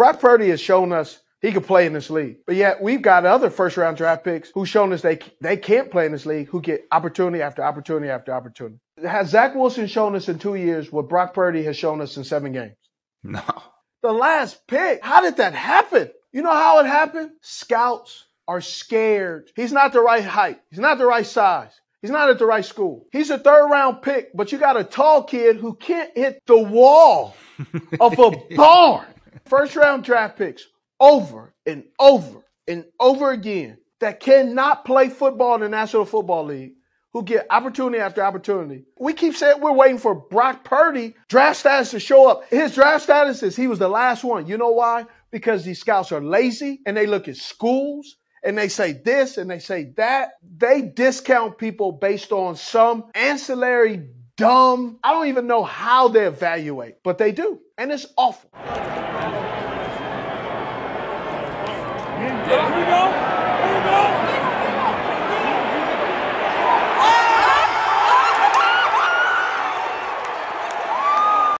Brock Purdy has shown us he could play in this league. But yet we've got other first round draft picks who've shown us they they can't play in this league, who get opportunity after opportunity after opportunity. Has Zach Wilson shown us in two years what Brock Purdy has shown us in seven games? No. The last pick. How did that happen? You know how it happened? Scouts are scared. He's not the right height. He's not the right size. He's not at the right school. He's a third round pick, but you got a tall kid who can't hit the wall of a barn. First round draft picks over and over and over again that cannot play football in the National Football League, who get opportunity after opportunity. We keep saying we're waiting for Brock Purdy draft status to show up. His draft status is he was the last one. You know why? Because these scouts are lazy and they look at schools and they say this and they say that. They discount people based on some ancillary dumb. I don't even know how they evaluate, but they do. And it's awful. Here we go.